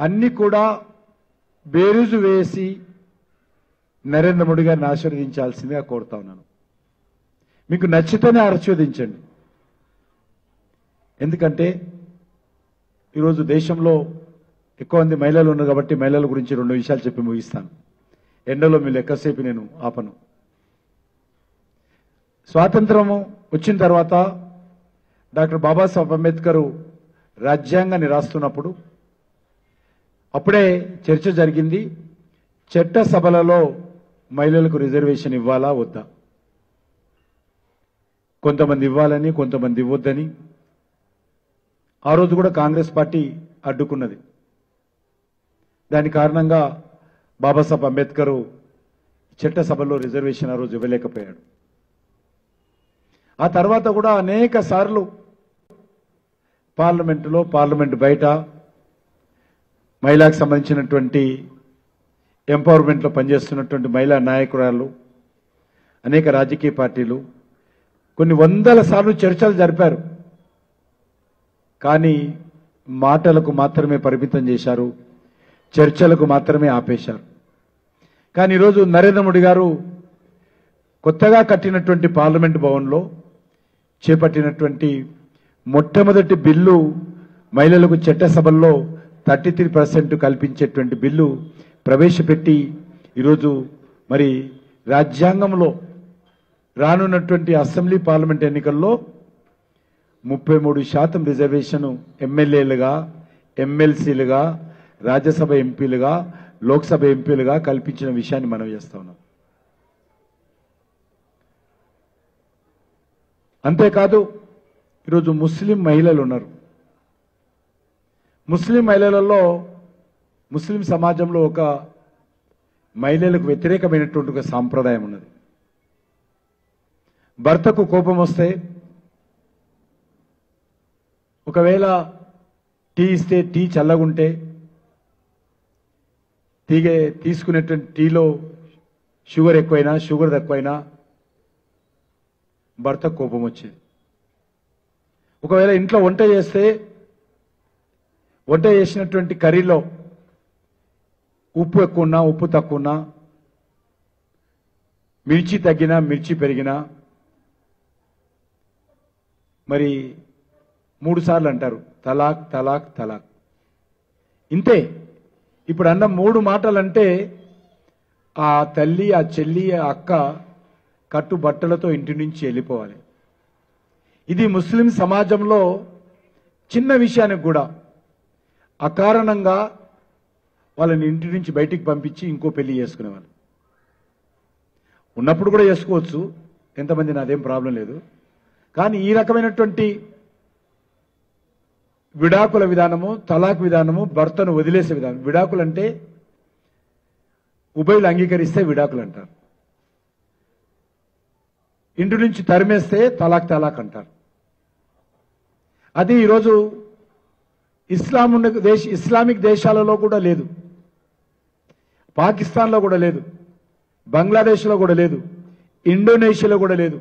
అన్ని కూడా బేరుజు వేసి నరేంద్ర మోడీ గారిని ఆశీర్వదించాల్సిందిగా కోరుతా ఉన్నాను. మీకు నచ్చితేనే ఆశీర్వదించండి. ఎందుకంటే ఈరోజు దేశంలో ఎక్కువ మంది మహిళలు ఉన్నారు కాబట్టి మహిళల గురించి రెండు విషయాలు చెప్పి ముగిస్తాను. ఎండలో మీరు ఎక్కువసేపు నేను ఆపను. స్వాతంత్రము వచ్చిన తర్వాత డాక్టర్ బాబాసాహెబ్ అంబేద్కర్ రాజ్యాంగాన్ని రాస్తున్నప్పుడు అప్పుడే చర్చ జరిగింది. చట్ట సభలలో మహిళలకు రిజర్వేషన్ ఇవ్వాలా వద్దా? కొంతమంది ఇవ్వాలని కొంతమంది ఇవ్వద్దని. ఆ రోజు కూడా కాంగ్రెస్ పార్టీ అడ్డుకున్నది. దాని కారణంగా బాబాసాహెబ్ అంబేద్కర్ చట్టసభలో రిజర్వేషన్ ఆ రోజు ఇవ్వలేకపోయాడు. ఆ తర్వాత కూడా అనేక సార్లు పార్లమెంటులో పార్లమెంట్ బయట మహిళకు సంబంధించినటువంటి ఎంపవర్మెంట్లో పనిచేస్తున్నటువంటి మహిళా నాయకురాలు అనేక రాజకీయ పార్టీలు కొన్ని వందల సార్లు చర్చలు జరిపారు. కానీ మాటలకు మాత్రమే పరిమితం చేశారు చర్చలకు మాత్రమే ఆపేశారు. కానీ ఈరోజు నరేంద్ర మోడీ గారు కొత్తగా కట్టినటువంటి పార్లమెంట్ భవన్లో చేపట్టినటువంటి మొట్టమొదటి బిల్లు మహిళలకు చట్టసభల్లో థర్టీ త్రీ పర్సెంట్ కల్పించేటువంటి బిల్లు ప్రవేశపెట్టి ఈరోజు మరి రాజ్యాంగంలో రానున్నటువంటి అసెంబ్లీ పార్లమెంట్ ఎన్నికల్లో ముప్పై మూడు శాతం రిజర్వేషన్ ఎమ్మెల్యేలుగా ఎమ్మెల్సీలుగా రాజ్యసభ ఎంపీలుగా లోక్సభ ఎంపీలుగా కల్పించిన విషయాన్ని మనం చేస్తా ఉన్నాం. అంతేకాదు ఈరోజు ముస్లిం మహిళలు ఉన్నారు. ముస్లిం మహిళలలో ముస్లిం సమాజంలో ఒక మహిళలకు వ్యతిరేకమైనటువంటి ఒక సాంప్రదాయం ఉన్నది. భర్తకు కోపం వస్తే ఒకవేళ టీ ఇస్తే టీ చల్లగుంటే తీగే తీసుకునేటువంటి టీలో షుగర్ ఎక్కువైనా షుగర్ తక్కువైనా భర్త కోపం వచ్చేది. ఒకవేళ ఇంట్లో వంట చేస్తే వంట చేసినటువంటి కర్రీలో ఉప్పు ఎక్కువన్నా ఉప్పు తక్కువన్నా మిర్చి తగ్గినా మిర్చి పెరిగినా మరి మూడు సార్లు అంటారు తలాక్ తలాక్ తలాక్. ఇంతే. ఇప్పుడు అన్న మూడు మాటలు అంటే ఆ తల్లి ఆ చెల్లి ఆ అక్క కట్టు బట్టలతో ఇంటి నుంచి వెళ్ళిపోవాలి. ఇది ముస్లిం సమాజంలో చిన్న విషయానికి కూడా అకారణంగా వాళ్ళని ఇంటి నుంచి బయటికి పంపించి ఇంకో పెళ్ళి చేసుకునేవాళ్ళు. ఉన్నప్పుడు కూడా చేసుకోవచ్చు. ఎంతమంది నాదేం ప్రాబ్లం లేదు. కానీ ఈ రకమైనటువంటి విడాకుల విధానము తలాక్ విధానము భర్తను వదిలేసే విధానం. విడాకులు అంటే ఉభయులు అంగీకరిస్తే విడాకులు అంటారు. ఇంటి నుంచి తరిమేస్తే తలాక్ తలాక్ అంటారు. అది ఈరోజు ఇస్లాం ఉన్న దేశ ఇస్లామిక్ దేశాలలో కూడా లేదు. పాకిస్తాన్లో కూడా లేదు. బంగ్లాదేశ్లో కూడా లేదు. ఇండోనేషియాలో కూడా లేదు.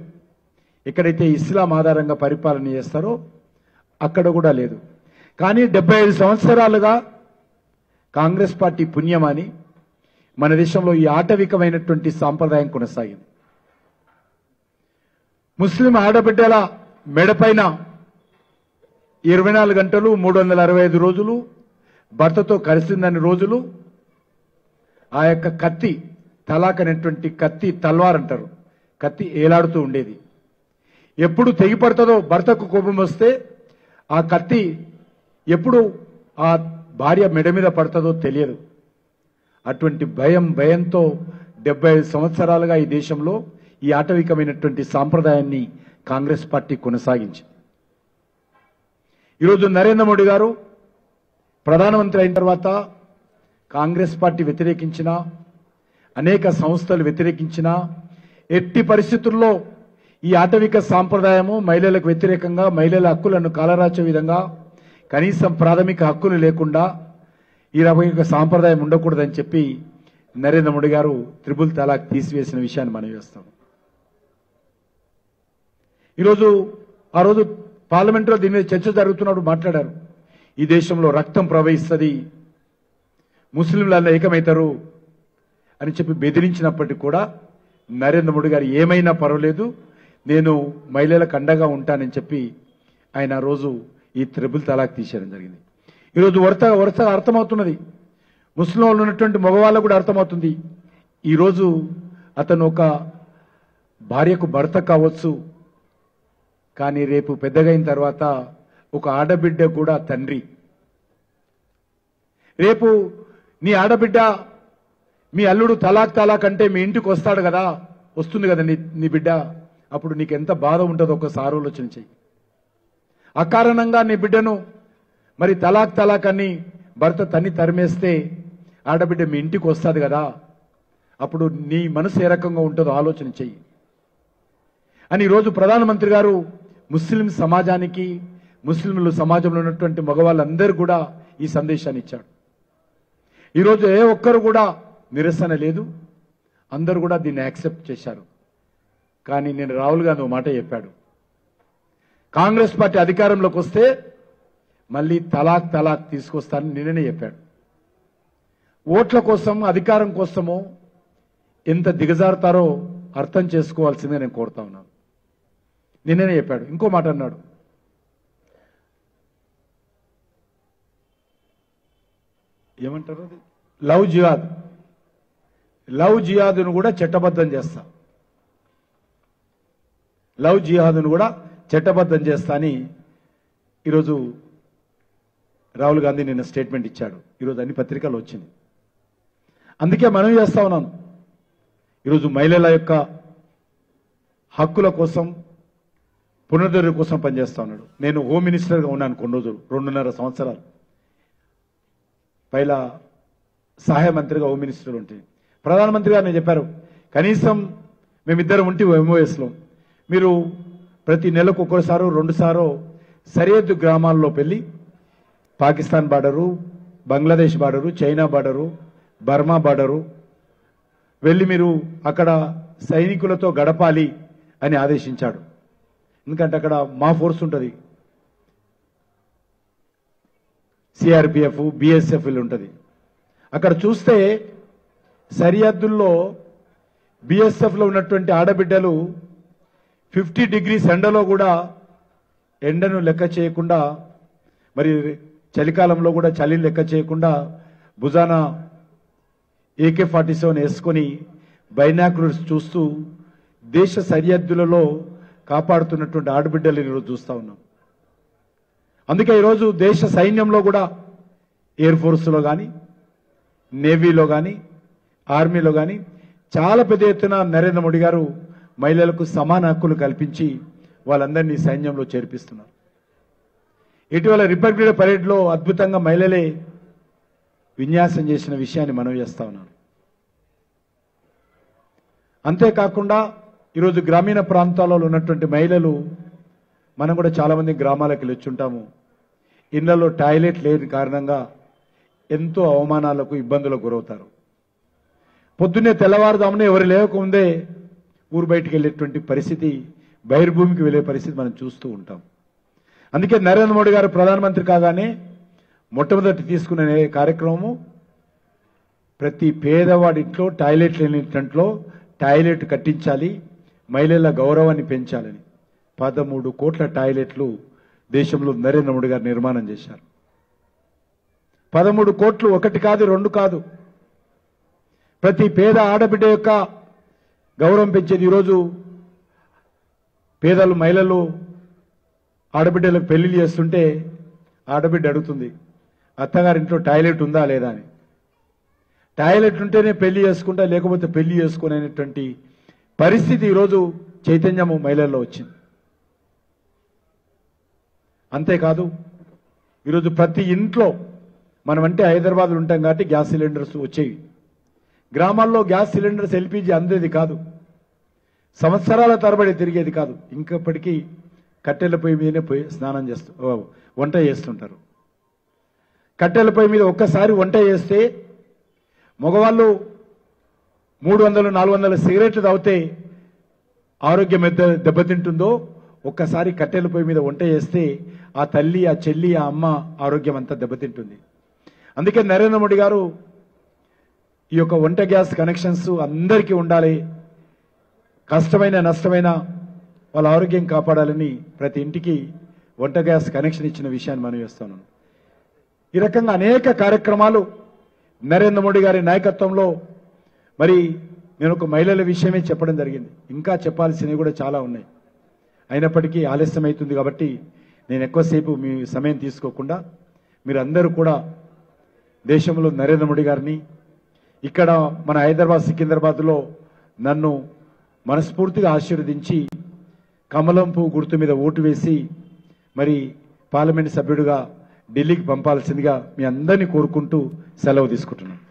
ఎక్కడైతే ఇస్లాం ఆధారంగా పరిపాలన చేస్తారో అక్కడ కూడా లేదు. కానీ డెబ్బై ఐదు సంవత్సరాలుగా కాంగ్రెస్ పార్టీ పుణ్యమని మన దేశంలో ఈ ఆటవికమైనటువంటి సాంప్రదాయం కొనసాగింది. ముస్లిం ఆడబిడ్డల మెడపైన ఇరవై నాలుగు గంటలు మూడు వందల అరవై ఐదు రోజులు భర్తతో కలిసిందని రోజులు ఆ యొక్క కత్తి తలాక్ అనేటువంటి కత్తి తల్వార్ అంటారు. కత్తి ఏలాడుతూ ఉండేది. ఎప్పుడు తెగిపడుతుందో భర్తకు కోపం వస్తే ఆ కత్తి ఎప్పుడు ఆ భార్య మెడ మీద పడుతుందో తెలియదు. అటువంటి భయం భయంతో డెబ్బై ఐదు సంవత్సరాలుగా ఈ దేశంలో ఈ ఆటవికమైనటువంటి సాంప్రదాయాన్ని కాంగ్రెస్ పార్టీ కొనసాగించింది. ఈరోజు నరేంద్ర మోడీ గారు ప్రధానమంత్రి అయిన తర్వాత కాంగ్రెస్ పార్టీ వ్యతిరేకించిన అనేక సంస్థలు వ్యతిరేకించిన ఎట్టి పరిస్థితుల్లో ఈ ఆటవిక సాంప్రదాయము మహిళలకు వ్యతిరేకంగా మహిళల హక్కులను కాలరాచే విధంగా కనీసం ప్రాథమిక హక్కులు లేకుండా ఈ రకమైన సాంప్రదాయం ఉండకూడదని చెప్పి నరేంద్ర మోడీ గారు త్రిబుల్ తలాక్ తీసివేసిన విషయాన్ని మనం చేస్తాం. ఈరోజు ఆ రోజు పార్లమెంట్లో దీని మీద చర్చ జరుగుతున్నప్పుడు మాట్లాడారు. ఈ దేశంలో రక్తం ప్రవహిస్తుంది. ముస్లింలలో ఏకమవుతారు అని చెప్పి బెదిరించినప్పటికీ కూడా నరేంద్ర మోడీ గారు ఏమైనా పర్వాలేదు నేను మహిళలకు అండగా ఉంటానని చెప్పి ఆయన ఆ రోజు ఈ త్రిబుల్ తలాక్ తీసేయడం జరిగింది. ఈరోజు వరుస వరుసగా అర్థమవుతున్నది. ముస్లిం వాళ్ళు ఉన్నటువంటి మగవాళ్ళకు కూడా అర్థమవుతుంది. ఈరోజు అతను ఒక భార్యకు భర్త కావచ్చు కానీ రేపు పెద్దగైన తర్వాత ఒక ఆడబిడ్డ కూడా తండ్రి. రేపు నీ ఆడబిడ్డ మీ అల్లుడు తలాక్ తలాక్ అంటే మీ ఇంటికి వస్తాడు కదా వస్తుంది కదా నీ నీ బిడ్డ. అప్పుడు నీకు ఎంత బాధ ఉంటుందో ఒకసారి ఆలోచన చెయ్యి. అకారణంగా నీ బిడ్డను మరి తలాక్ తలాక్ అని భర్త తన్ని తరిమేస్తే ఆడబిడ్డ మీ ఇంటికి వస్తుంది కదా అప్పుడు నీ మనసు ఏ రకంగా ఉంటుందో ఆలోచన చెయ్యి. అని ఈరోజు ప్రధానమంత్రి గారు ముస్లిం సమాజానికి ముస్లింలు సమాజంలో ఉన్నటువంటి మగవాళ్ళందరూ కూడా ఈ సందేశాన్ని ఇచ్చాడు. ఈరోజు ఏ ఒక్కరు కూడా నిరసన లేదు. అందరూ కూడా దీన్ని యాక్సెప్ట్ చేశారు. కానీ నేను రాహుల్ గాంధీ ఓ మాట చెప్పాడు. కాంగ్రెస్ పార్టీ అధికారంలోకి వస్తే మళ్ళీ తలాక్ తలాక్ తీసుకొస్తానని నిన్ననే చెప్పాడు. ఓట్ల కోసం అధికారం కోసమో ఎంత దిగజారుతారో అర్థం చేసుకోవాల్సిందే నేను కోరుతా ఉన్నాను. నిన్ననే చెప్పాడు. ఇంకో మాట అన్నాడు. ఏమంటారు అది? లవ్ జిహాద్. లవ్ జిహాద్ను కూడా చట్టబద్ధం చేస్తా. లవ్ జిహాద్ను కూడా చట్టబద్ధం చేస్తా అని ఈరోజు రాహుల్ గాంధీ నిన్న స్టేట్మెంట్ ఇచ్చాడు. ఈరోజు అన్ని పత్రికలు వచ్చింది. అందుకే మనం చేస్తా ఉన్నాను ఈరోజు మహిళల యొక్క హక్కుల కోసం పునరుద్ధరణ కోసం పనిచేస్తా ఉన్నాడు. నేను హోమ్ మినిస్టర్గా ఉన్నాను కొన్ని రోజులు రెండున్నర సంవత్సరాలు. పైలా సహాయ మంత్రిగా హోమ్ మినిస్టర్ ఉంటే. ప్రధానమంత్రి గారు నేను చెప్పారు కనీసం మేమిద్దరం ఉంటే ఎంఓఎస్లో మీరు ప్రతి నెలకు ఒక్కోసారో రెండుసారో సరిహద్దు గ్రామాల్లో వెళ్ళి Pakistan border Bangladesh border China border Burma border వెళ్ళి మీరు అక్కడ సైనికులతో గడపాలి అని ఆదేశించాడు. ఎందుకంటే అక్కడ మా ఫోర్స్ ఉంటుంది. సిఆర్పిఎఫ్ బిఎస్ఎఫ్ ఉంటుంది. అక్కడ చూస్తే సరిహద్దుల్లో బిఎస్ఎఫ్లో ఉన్నటువంటి ఆడబిడ్డలు ఫిఫ్టీ డిగ్రీస్ ఎండలో కూడా ఎండను లెక్క చేయకుండా మరి చలికాలంలో కూడా చలి లెక్క చేయకుండా భుజాన ఏకే ఫార్టీ సెవెన్ వేసుకొని బైనాకులర్స్ చూస్తూ దేశ సరిహద్దులలో కాపాడుతున్నటువంటి ఆడబిడ్డలు ఈరోజు చూస్తా ఉన్నాం. అందుకే ఈరోజు దేశ సైన్యంలో కూడా ఎయిర్ ఫోర్స్లో కానీ నేవీలో కానీ ఆర్మీలో కానీ చాలా పెద్ద ఎత్తున నరేంద్ర మోడీ గారు మహిళలకు సమాన హక్కులు కల్పించి వాళ్ళందరినీ సైన్యంలో చేర్పిస్తున్నారు. ఇటీవల రిపబ్లిక్ డే పరేడ్లో అద్భుతంగా మహిళలే విన్యాసం చేసిన విషయాన్ని మనం చేస్తా ఉన్నాను అంతేకాకుండా ఈరోజు గ్రామీణ ప్రాంతాలలో ఉన్నటువంటి మహిళలు మనం కూడా చాలామంది గ్రామాలకు వెళ్ళి వచ్చుంటాము ఇళ్ళలో టాయిలెట్ లేని కారణంగా ఎంతో అవమానాలకు ఇబ్బందులకు గురవుతారు. పొద్దున్నే తెల్లవారుదామునే ఎవరు లేకముందే ఊరు బయటికి వెళ్ళేటువంటి పరిస్థితి బహిర్భూమికి వెళ్ళే పరిస్థితి మనం చూస్తూ ఉంటాం. అందుకే నరేంద్ర మోడీ గారు ప్రధానమంత్రి కాగానే మొట్టమొదటి తీసుకునే కార్యక్రమము ప్రతి పేదవాడి ఇంట్లో టాయిలెట్ లేని ఇంట్లో టాయిలెట్ కట్టించాలి మహిళల గౌరవాన్ని పెంచాలని పదమూడు కోట్ల టాయిలెట్లు దేశంలో నరేంద్ర మోడీ గారు నిర్మాణం చేశారు. పదమూడు కోట్లు ఒకటి కాదు రెండు కాదు. ప్రతి పేద ఆడబిడ్డ యొక్క గౌరవం పెంచేది ఈరోజు పేదలు మహిళలు ఆడబిడ్డలకు పెళ్ళిళ్ళు చేస్తుంటే ఆడబిడ్డ అడుగుతుంది అత్తగారింట్లో టాయిలెట్ ఉందా లేదా? అని. టాయిలెట్ ఉంటేనే పెళ్ళి చేసుకుంటా లేకపోతే పెళ్ళి చేసుకునేటువంటి పరిస్థితి ఈరోజు చైతన్యము మహిళల్లో వచ్చింది. అంతేకాదు ఈరోజు ప్రతి ఇంట్లో మనం అంటే హైదరాబాద్లో ఉంటాం కాబట్టి గ్యాస్ సిలిండర్స్ వచ్చేవి. గ్రామాల్లో గ్యాస్ సిలిండర్స్ ఎల్పిజి అందేది కాదు. సంవత్సరాల తరబడి తిరిగేది కాదు. ఇంకప్పటికీ కట్టెల పొయ్యి మీదనే పోయి స్నానం చేస్తూ వంట చేస్తుంటారు. కట్టెల పొయ్యి మీద ఒక్కసారి వంట చేస్తే మగవాళ్ళు మూడు వందలు నాలుగు వందల సిగరెట్లు తాగితే ఆరోగ్యం ఎంత దెబ్బతింటుందో ఒక్కసారి కట్టెల పొయ్యి మీద వంట చేస్తే ఆ తల్లి ఆ చెల్లి ఆ అమ్మ ఆరోగ్యం అంతా దెబ్బతింటుంది. అందుకే నరేంద్ర మోడీ గారు ఈ యొక్క వంట గ్యాస్ కనెక్షన్స్ అందరికీ ఉండాలి. కష్టమైన నష్టమైన వాళ్ళ ఆరోగ్యం కాపాడాలని ప్రతి ఇంటికి వంట గ్యాస్ కనెక్షన్ ఇచ్చిన విషయాన్ని మనం చేస్తున్నాను ఈ రకంగా అనేక కార్యక్రమాలు నరేంద్ర మోడీ గారి నాయకత్వంలో మరి నేను ఒక మహిళల విషయమే చెప్పడం జరిగింది. ఇంకా చెప్పాల్సినవి కూడా చాలా ఉన్నాయి. అయినప్పటికీ ఆలస్యం అవుతుంది కాబట్టి నేను ఎక్కువసేపు మీ సమయం తీసుకోకుండా మీరు అందరూ కూడా దేశంలో నరేంద్ర మోడీ గారిని ఇక్కడ మన హైదరాబాద్ సికింద్రాబాద్లో నన్ను మనస్ఫూర్తిగా ఆశీర్వదించి కమలం పువ్వు గుర్తు మీద ఓటు వేసి మరి పార్లమెంట్ సభ్యుడిగా ఢిల్లీకి పంపాల్సిందిగా మీ అందరినీ కోరుకుంటూ సెలవు తీసుకుంటున్నాను.